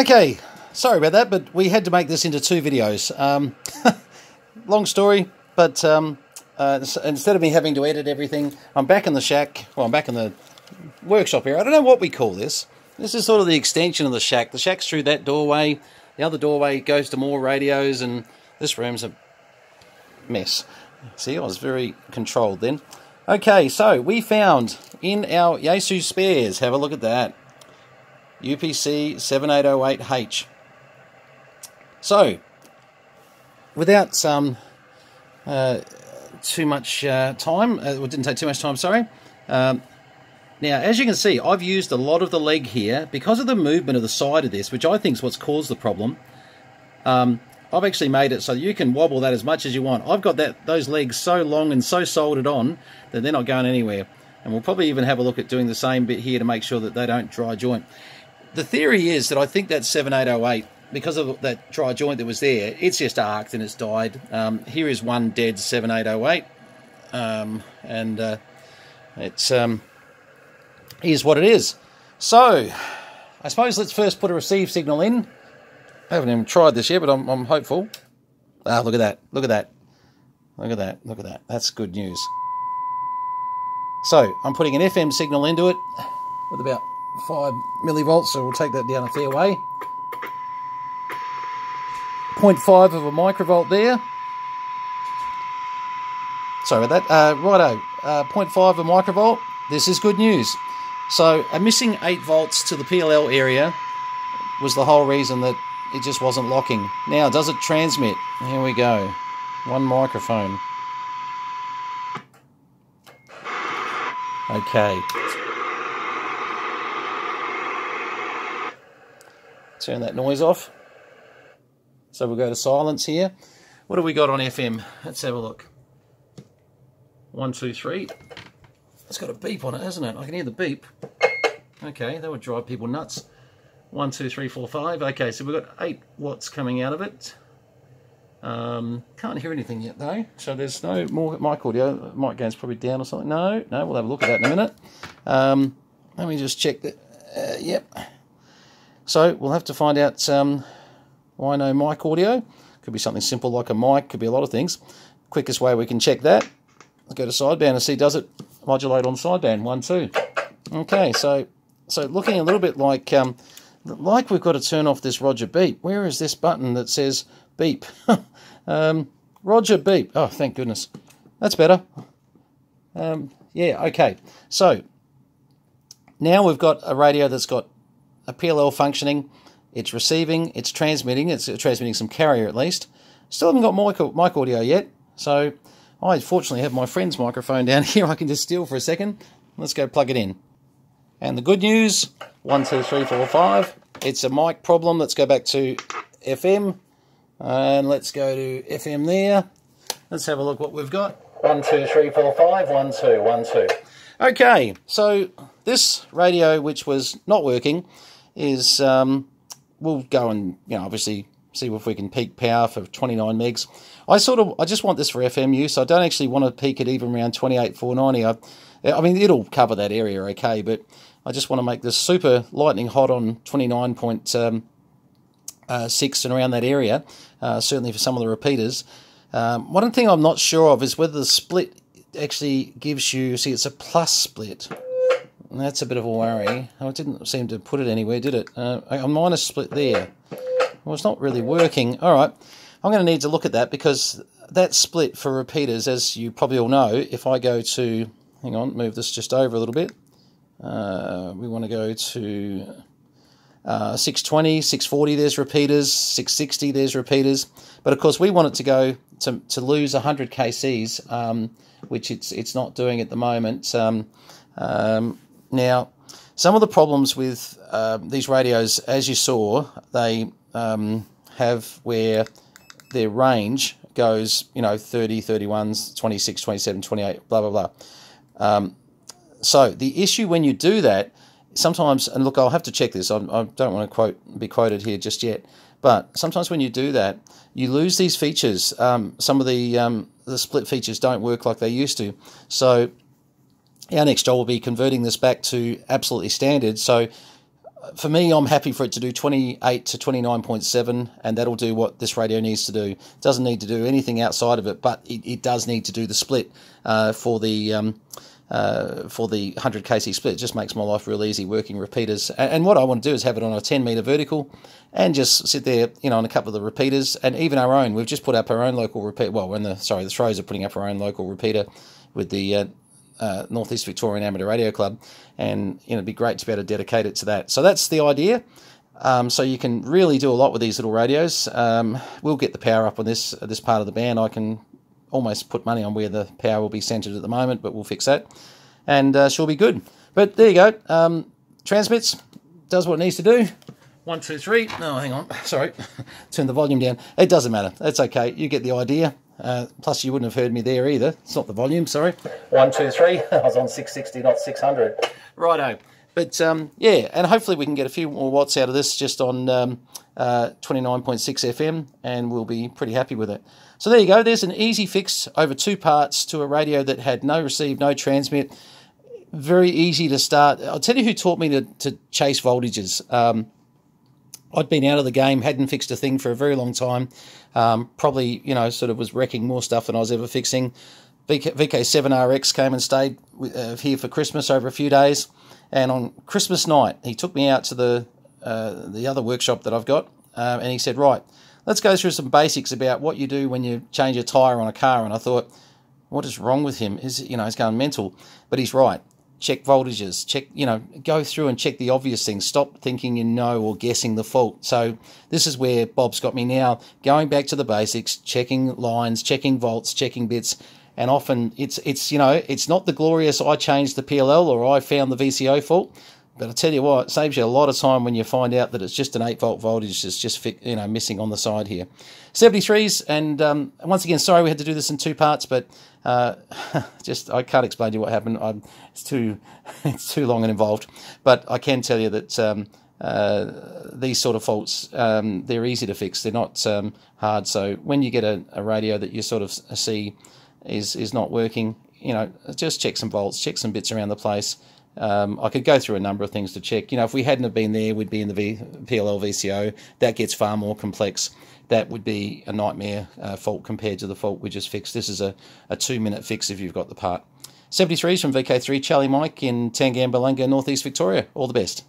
Okay, sorry about that, but we had to make this into two videos. Um, long story, but um, uh, instead of me having to edit everything, I'm back in the shack. Well, I'm back in the workshop here. I don't know what we call this. This is sort of the extension of the shack. The shack's through that doorway. The other doorway goes to more radios, and this room's a mess. See, I was very controlled then. Okay, so we found in our Yaesu spares, have a look at that, UPC 7808H. So, without um, uh, too much uh, time, uh, didn't take too much time, sorry. Um, now, as you can see, I've used a lot of the leg here because of the movement of the side of this, which I think is what's caused the problem. Um, I've actually made it so you can wobble that as much as you want. I've got that those legs so long and so soldered on that they're not going anywhere. And we'll probably even have a look at doing the same bit here to make sure that they don't dry joint. The theory is that I think that 7808, because of that dry joint that was there, it's just arced and it's died. Um, here is one dead 7808. Um, and uh, it's um, here's what it is. So, I suppose let's first put a receive signal in. I haven't even tried this yet, but I'm, I'm hopeful. Ah, look at that. Look at that. Look at that. Look at that. That's good news. So, I'm putting an FM signal into it with about 5 millivolts, so we'll take that down a fair way. 0.5 of a microvolt there. Sorry about that. Uh, righto, uh, 0.5 of a microvolt. This is good news. So, a missing 8 volts to the PLL area was the whole reason that it just wasn't locking. Now, does it transmit? Here we go. One microphone. Okay. Turn that noise off. So we'll go to silence here. What have we got on FM? Let's have a look. One, two, three. It's got a beep on it, hasn't it? I can hear the beep. Okay, that would drive people nuts. One, two, three, four, five. Okay, so we've got eight watts coming out of it. Um, can't hear anything yet though, so there's no more mic audio. Mic gain's probably down or something. No, no, we'll have a look at that in a minute. Um, let me just check that. Uh, yep. So we'll have to find out um, why no mic audio. Could be something simple like a mic, could be a lot of things. Quickest way we can check that, let's go to sideband and see does it modulate on sideband, one, two. Okay, so so looking a little bit like um, like we've got to turn off this Roger beep. Where is this button that says beep? um, Roger beep. Oh, thank goodness. That's better. Um, yeah, okay. So now we've got a radio that's got a PLL functioning. It's receiving, it's transmitting, it's transmitting some carrier at least. Still haven't got mic, mic audio yet. So I fortunately have my friend's microphone down here I can just steal for a second. Let's go plug it in. And the good news, one, two, three, four, five. It's a mic problem. Let's go back to FM. And let's go to FM there. Let's have a look what we've got. One, two, three, four, five. One, two, one, two. Okay, so this radio, which was not working, is um, we'll go and you know obviously see if we can peak power for 29 megs. I sort of I just want this for FM use. I don't actually want to peak it even around 28 490. I, I mean it'll cover that area okay, but I just want to make this super lightning hot on 29.6 um, uh, and around that area, uh, certainly for some of the repeaters. Um, one thing I'm not sure of is whether the split actually gives you, see it's a plus split. That's a bit of a worry. Oh, it didn't seem to put it anywhere, did it? Uh, a minus split there. Well, it's not really working. All right, I'm going to need to look at that because that split for repeaters, as you probably all know, if I go to, hang on, move this just over a little bit. Uh, we want to go to uh, 620, 640, there's repeaters, 660, there's repeaters. But of course, we want it to go to, to lose 100 kcs, um, which it's it's not doing at the moment. Um, um, now, some of the problems with uh, these radios, as you saw, they um, have where their range goes, you know, 30, 31s, 26, 27, 28, blah, blah, blah. Um, so the issue when you do that, sometimes, and look, I'll have to check this. I, I don't want to quote be quoted here just yet, but sometimes when you do that, you lose these features. Um, some of the um, the split features don't work like they used to. So our next job will be converting this back to absolutely standard. So for me, I'm happy for it to do 28 to 29.7, and that'll do what this radio needs to do. It doesn't need to do anything outside of it, but it, it does need to do the split uh, for the um, uh, for the 100 kc split. It just makes my life real easy working repeaters. And, and, what I want to do is have it on a 10 meter vertical, and just sit there, you know, on a couple of the repeaters, and even our own. We've just put up our own local repeater. Well, when the sorry, the throws are putting up our own local repeater with the uh, uh, Northeast Victorian Amateur Radio Club, and you know, it'd be great to be able to dedicate it to that. So that's the idea. Um, so you can really do a lot with these little radios. Um, we'll get the power up on this uh, this part of the band. I can almost put money on where the power will be centered at the moment, but we'll fix that, and uh, she'll be good. But there you go. Um, transmits, does what it needs to do. One, two, three. No, hang on. Sorry, turn the volume down. It doesn't matter. That's okay. You get the idea. Uh, plus, you wouldn't have heard me there either. It's not the volume, sorry. One, two, three. I was on 660, not 600. Righto. But um, yeah, and hopefully we can get a few more watts out of this just on um, uh, 29.6 FM, and we'll be pretty happy with it. So there you go. There's an easy fix over two parts to a radio that had no receive, no transmit. Very easy to start. I'll tell you who taught me to, to chase voltages. Um, I'd been out of the game, hadn't fixed a thing for a very long time. Um, probably, you know, sort of was wrecking more stuff than I was ever fixing. VK, VK7RX came and stayed uh, here for Christmas over a few days, and on Christmas night he took me out to the uh, the other workshop that I've got, um, and he said, "Right, let's go through some basics about what you do when you change a tire on a car." And I thought, "What is wrong with him? Is you know he's going mental?" But he's right check voltages, check, you know, go through and check the obvious things. Stop thinking you know or guessing the fault. So this is where Bob's got me now, going back to the basics, checking lines, checking volts, checking bits. And often it's, it's you know, it's not the glorious I changed the PLL or I found the VCO fault. But I tell you what, it saves you a lot of time when you find out that it's just an 8 volt voltage that's just you know missing on the side here. 73s, and um, once again, sorry we had to do this in two parts, but uh, just I can't explain to you what happened. I'm, it's too it's too long and involved. But I can tell you that um, uh, these sort of faults um, they're easy to fix. They're not um, hard. So when you get a, a radio that you sort of see is is not working, you know, just check some volts, check some bits around the place. Um, I could go through a number of things to check. You know, if we hadn't have been there, we'd be in the v, PLL VCO. That gets far more complex. That would be a nightmare uh, fault compared to the fault we just fixed. This is a, a two minute fix if you've got the part. 73s from VK3 Charlie Mike in Tangambalanga, Northeast Victoria. All the best.